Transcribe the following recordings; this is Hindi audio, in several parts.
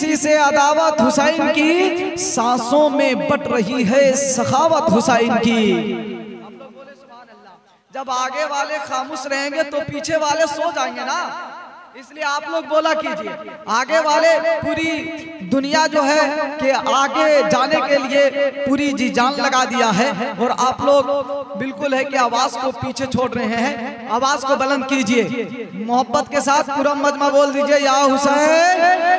किसी से अदावत हुसैन की सांसों में बट रही है सखावत हुसैन की। जब आगे वाले खामोश रहेंगे तो पीछे वाले सो जाएँगे ना। इसलिए आप लोग बोला कीजिए, आगे वाले पूरी दुनिया जो है कि आगे जाने के लिए पूरी जी जान लगा दिया है और आप लोग बिल्कुल है कि आवाज़ को पीछे छोड़ रहे हैं। आवाज़ को बुलंद कीजिए। मोहब्बत के साथ पूरा मजमा बोल दीजिए, या हुसैन।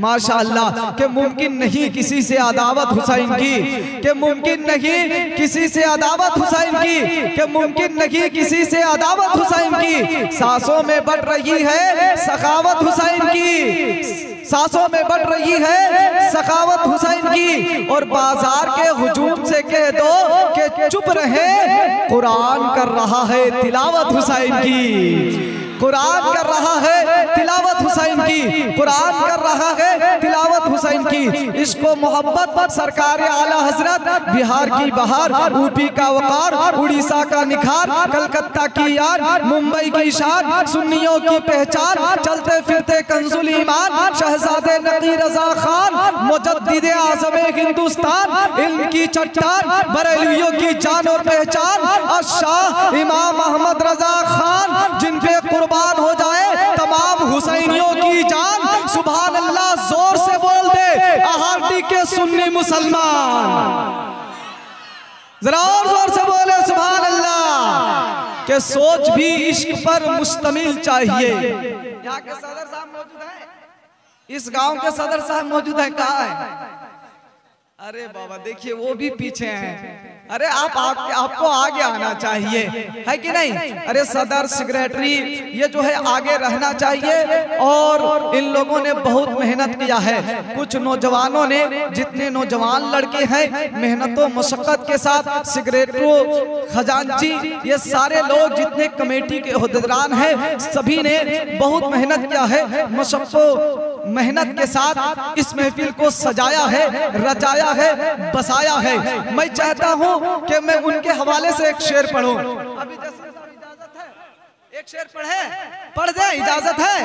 माशाल्लाह, के मुमकिन नहीं किसी से अदावत हुसैन की, के मुमकिन नहीं किसी से अदावत हुसैन की, के मुमकिन नहीं किसी से अदावत हुसैन की। सांसों में बढ़ रही है सखावत हुसैन की। सांसों में बढ़ रही है सखावत हुसैन की। और बाज़ार के हजूम से कह दो कि चुप रहे, कुरान कर रहा है तिलावत हुसैन की। कुरान कर रहा है, तिलावत हुसैन की। कुरान कर रहा है, तिलावत हुसैन की। इसको मोहब्बत सरकार आला हज़रत, बिहार की बहार यूपी का वकार, उड़ीसा का निखार, कलकत्ता की यार, मुंबई की शान, सुन्नियों की पहचान, चलते फिरते कंजुल ईमान, शहजादे नकी रजा खान, मुजद्दिद आज़म हिंदुस्तान इनकी चट्टान, बरेलियों की जान और पहचान शाह इमाम के सुन्नी मुसलमान। जरा और ज़ोर से बोले सुबह अल्लाह के सोच भी इश्क पर मुश्तमिल चाहिए। यहाँ के सदर साहब मौजूद है। इस गाँव के सदर साहब मौजूद है, कहा है? अरे बाबा, देखिए, वो भी पीछे हैं। अरे आप, आप आपको आगे आना चाहिए। है कि नहीं? अरे सदर सेक्रेटरी ये जो है आगे रहना चाहिए और इन लोगों ने बहुत मेहनत किया है। कुछ नौजवानों ने जितने नौजवान लड़के हैं मेहनतों मशक्कत के साथ सेक्रेटरी खजानची ये सारे लोग जितने कमेटी के अहदेदारान हैं सभी ने बहुत मेहनत किया है। मशक्क़ों मेहनत के साथ इस महफिल को सजाया है, रचाया है, बसाया है। मैं चाहता हूँ कि मैं उनके हवाले से एक शेर पढ़ूं। अभी एक शेर पढ़े। पढ़ दे, इजाज़त है।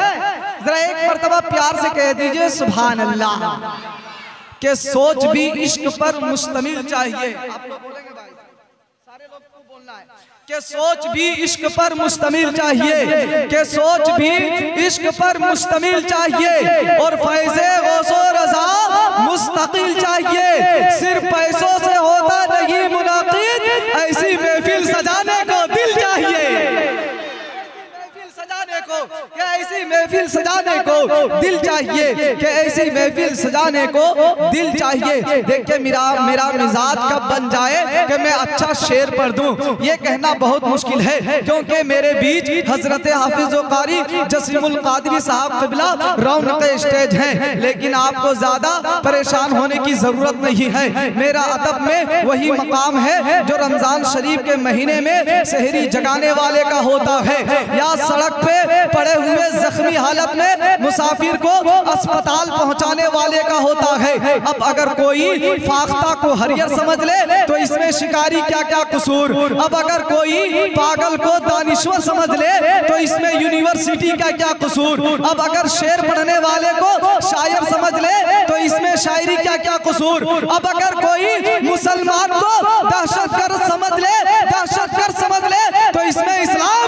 जरा एक मरतबा प्यार से कह दीजिए सुबह अल्लाह। के सोच भी इश्क पर मुश्तमिल चाहिए आप लोग बोलेंगे भाई सारे लोग को सोच भी इश्क पर मुश्तमिल चाहिए, के सोच भी इश्क पर मुश्तमिल चाहिए, और फैजे गौसो रजा मुस्तकिल चाहिए। सिर्फ़ पैसों से होता नहीं मुनाकिद, ऐसी महफिल सजाने को दिल चाहिए। महफिल सजाने को ऐसी महफिल सजाने को दिल चाहिए। कि ऐसी महफिल सजाने को दिल चाहिए? देखिए, मेरा मेरा मिजाज कब बन जाए कि मैं अच्छा शेर पढ़ दूँ? ये कहना बहुत मुश्किल है, क्योंकि मेरे बीच हज़रत हाफिज कारी जसीमुल कादरी साहब कबिला रौनक स्टेज हैं। लेकिन आपको ज़्यादा परेशान होने की ज़रूरत नहीं है। मेरा अदब में वही मकाम है जो रमज़ान शरीफ के महीने में शहरी जगाने वाले का होता है। या सड़क पे जख्मी हालत में मुसाफिर को अस्पताल पहुँचाने वाले का होता है। अब अगर कोई फाख्ता को हरियर समझ ले तो इसमें शिकारी क्या क्या कसूर? अब अगर कोई पागल को दानिश्वर समझ ले तो इसमें यूनिवर्सिटी का क्या कसूर? अब अगर शेर पढ़ने वाले को शायर समझ ले तो इसमें शायरी क्या क्या कसूर? अब अगर कोई मुसलमान को दहशत समझ ले दहशत समझ ले तो इसमें इस्लाम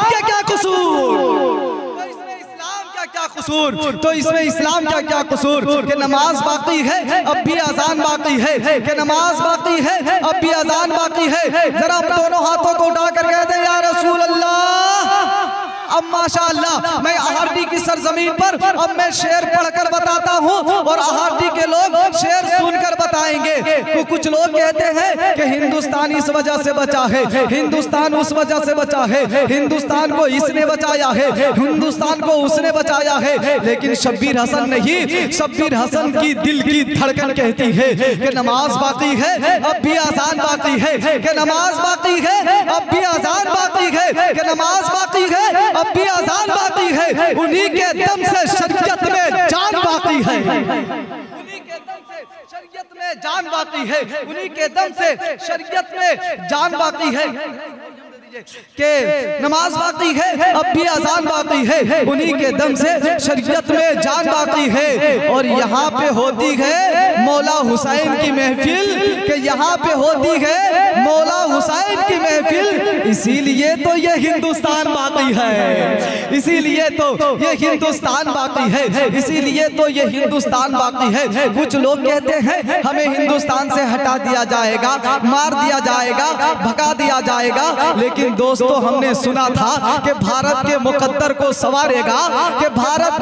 कसूर। तो इसमें इस्लाम का क्या कसूर? कि नमाज़ बाकी है, अब भी अजान बाकी है। कि नमाज़ बाकी है, अब भी अजान बाकी है। जरा दोनों हाथों को उठा कर कहते या रसूल अल्लाह अब माशाल्लाह, मैं आहारडी की सरजमीन पर, अब मैं शेर पढ़कर बताता हूँ और आहारडी के लोग शेर सुनकर बताएँगे तो कुछ लोग कहते हैं कि हिंदुस्तान इस वजह से बचा है, हिंदुस्तान उस वजह से बचा है, हिंदुस्तान को इसने बचाया है, हिंदुस्तान को उसने बचाया है। लेकिन शब्बीर हसन नहीं, शब्बीर हसन की दिल की धड़कन कहती है कि नमाज़ बाकी है, अब भी आसान बाकी है, कि नमाज़ बाकी है, अब भी आसान बाकी है, कि नमाज़ बाकी है, अब भी आजान बाकी है। उन्हीं के दम से शरीयत में जान बाकी है उन्हीं के दम से शरीयत में जान बाकी है, उन्हीं के दम से शरीयत में जान बाकी है। के नमाज़ बाकी है, अब भी अजान बाकी है, उन्हीं के दम से शरीयत में जान बाकी है। और यहाँ पे होती है मौला हुसैन की महफिल के यहाँ पे होती है। मौला हुसैन की महफिल, इसीलिए तो ये हिंदुस्तान बाकी है। इसीलिए तो ये हिंदुस्तान बाकी है। इसीलिए तो ये हिंदुस्तान बाकी है। कुछ लोग कहते हैं, हमें हिंदुस्तान से हटा दिया जाएगा, मार दिया जाएगा, भगा दिया जाएगा। लेकिन दोस्तों, हमने सुना था कि भारत के मुकद्दर को सवारेगा, कि भारत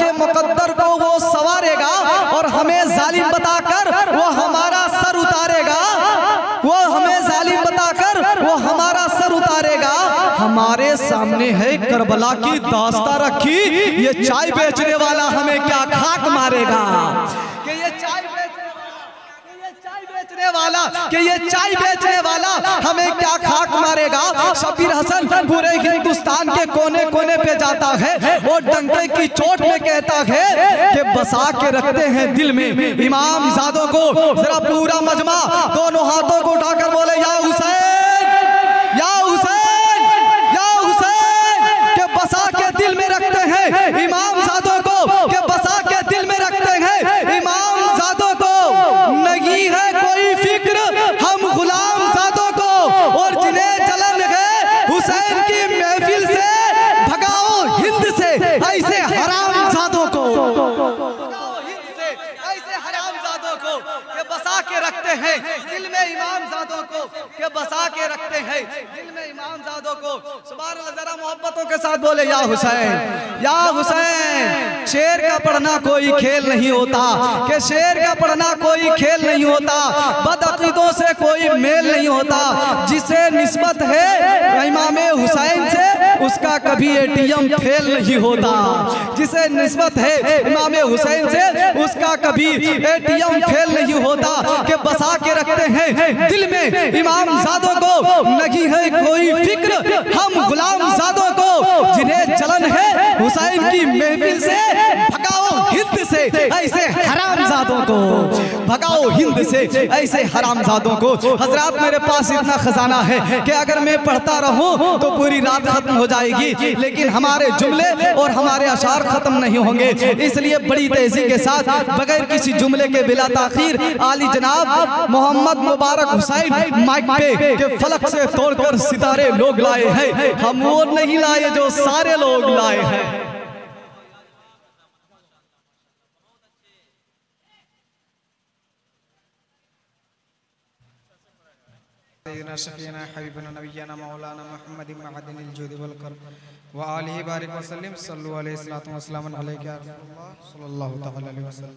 हमें जालिम बताकर वो हमारा सर उतारेगा। वो हमें जालिम बताकर वो हमारा सर उतारेगा। हमारे सामने है करबला की दास्ता रखी। ये चाय बेचने वाला हमें क्या खाक मारेगा? कि ये चाय बेचने वाला कि ये चाय बेचने वाला कि ये चाय बेचने वाला हमें क्या खाक मारेगा? शबीर हसन पूरे हिंदुस्तान के कोने कोने पे जाता है। डंके की चोट में कहता है कि बसा के रखते हैं दिल में। इमाम जादों को जरा पूरा मजमा, दोनों हाथों को उठाकर बोले, या हुसैन या हुसैन या हुसैन, के बसा के दिल में रखते हैं। इमाम जादों हैं। दिल में इमाम जादों को के बसा के रखते हैं। दिल में इमाम जादों को सुबह जरा मोहब्बतों के साथ बोले, या हुसैन या हुसैन, शेर का पढ़ना कोई खेल नहीं होता। कि शेर का पढ़ना कोई खेल नहीं होता। बदअकीदों से कोई मेल नहीं होता। जिसे निस्बत है, इमाम हुसैन से उसका कभी एटीएम फेल नहीं होता, जिसे निस्बत है इमाम हुसैन से, उसका कभी एटीएम फेल नहीं होता के बसा के रखते हैं दिल में इमाम जादो को। नहीं है कोई फ़िक्र, हम गुलाम जादो को, जिन्हें चलन है हुसैन की महफिल से हिंद से ऐसे हराम जादों को। भगाओ हिंद से ऐसे हराम जादों को। हज़रत मेरे पास इतना खजाना है कि अगर मैं पढ़ता रहूँ तो पूरी रात खत्म हो जाएगी। लेकिन हमारे जुमले और हमारे अशार खत्म नहीं होंगे। इसलिए बड़ी तेज़ी के साथ बगैर किसी जुमले के बिला ताखीर आली जनाब मोहम्मद मुबारक हुसैन माइक पे के फलक से तोड़कर सितारे लोग लाए हैं। हम वो नहीं लाए जो सारे लोग लाए हैं। सैदना शफीना हबीबना नबीना मौलाना महमद वलकर व आल बारक वसलम सल्लल्लाहु अलैहि वसल्लम